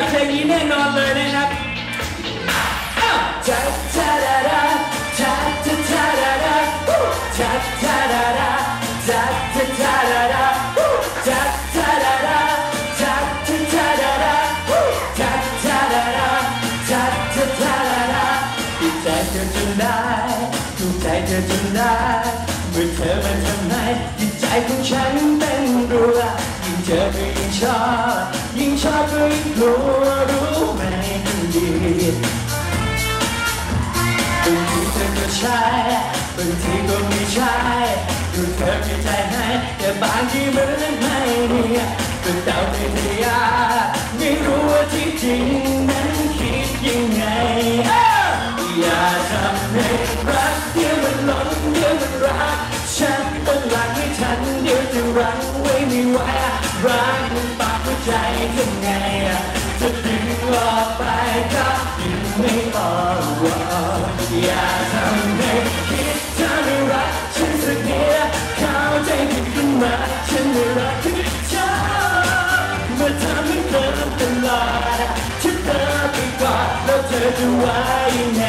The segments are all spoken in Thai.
จากเพลงนี้แน่นอนเลยนะครับอ้าวจ้าจ้าดาดาจ้าจ้าจ้าดาดาจ้าจ้าดาดาจ้าจ้าจ้าดาดาจ้าจ้าดาดาจ้าจ้าจ้าดาดาจ้าจ้าดาดาจ้าจ้าจ้าดาถูกใจเธอจนได้ถูกใจเธอจนได้เมื่อเธอมาทำให้จิตใจของฉันเต้นรัวยิ่ง เจอก็ยิ่งชอบยิ่งชอบก็ยิ่งกลัวรู้ไหมดีบางทีเธอก็ใช่บางทีก็ไม่ใช่ดูเธอมีใจให้แต่บางทีมันไม่มีก็เดาไม่ได้ยาไม่รู้ว่าที่จริงนั้นคิดยังไง รักมันปากหัวใจทำไงอะจะดึงออกไปก็ดึงไม่ออกว่าอย่าทำให้คิดเธอไม่รักฉันสักนิดเข้าใจผิดขึ้นมาฉันไม่รักที่เธอเมื่อเธอไม่เติมตลอดฉันเติมไปก่อนแล้วเธอจะว่ายังไง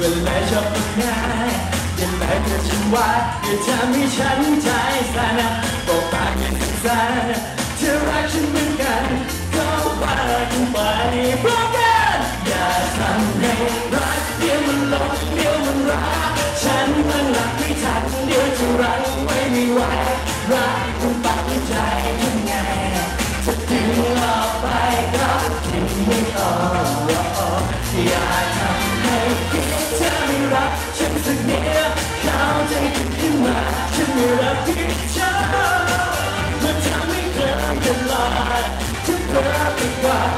เวลาชอบเป็นง่ายยังไงเธอฉันว่าอย่าทำให้ฉันใจสั่นบอกปากยังสั่นเธอรักฉันเหมือนกันก็ว่ากันไปพร้อมกันอย่าทำให้รักเดี๋ยวมันหลงเดี๋ยวมันรักฉันมันรักไม่ทันเดี๋ยวจะรักไว้ไม่ไหวรักคุณปากใจ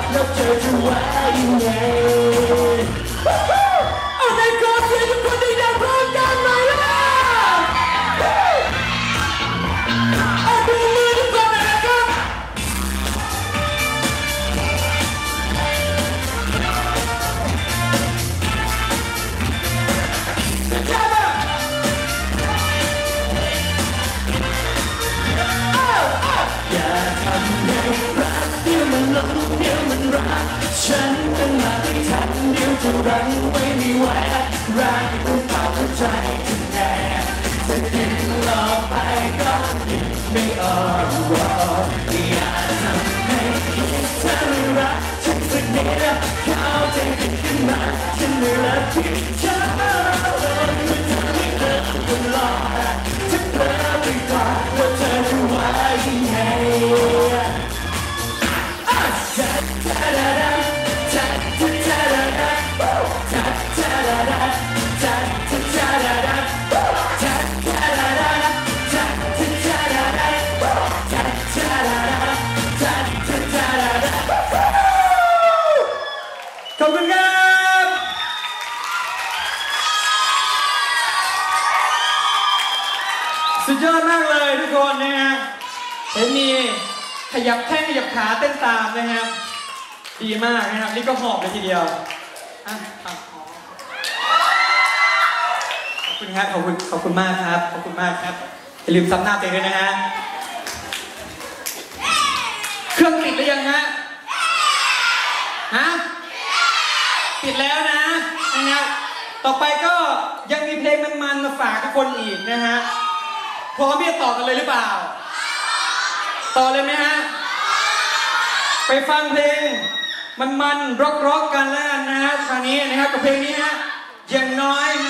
กว่าแล้วเเดี๋ยวจะรังไว้ไม่ไหวรักต้องเป่าใจถึงแน่จะดึงออกไปก็ดึงไม่ออกหรออย่าทำให้เธอไม่รักฉันสักนิดเข้าใจผิดขึ้นมาฉันไม่รักที่เธอเมื่อเธอไม่เลิกตลอดฉันเพ้อ ยอดมากเลยทุกคนนะฮะเห็นมีขยับแข้งขยับขาเต้นตามนะครับ ดีมากนะครับ นี่ก็หอบเลยทีเดียวอะอะอ๋อขอบคุณครับขอบคุณขอบคุณมากครับ ขอบคุณมากครับ อย่าลืมซับหน้าตัวเองด้วยนะฮะ เครื่องติดหรือยังฮะ ฮะปิดแล้วนะนะครับต่อไปก็ยังมีเพลงมันๆมาฝากทุกคนอีกนะฮะ พร้อมที่จะต่อกันเลยหรือเปล่า ต่อเลยไหมฮะ ไปฟังเพลง มันมันร็อกร็อกกันแล้วนะฮะคราวนี้นะครับกับเพลงนี้ฮะอย่างน้อยนะ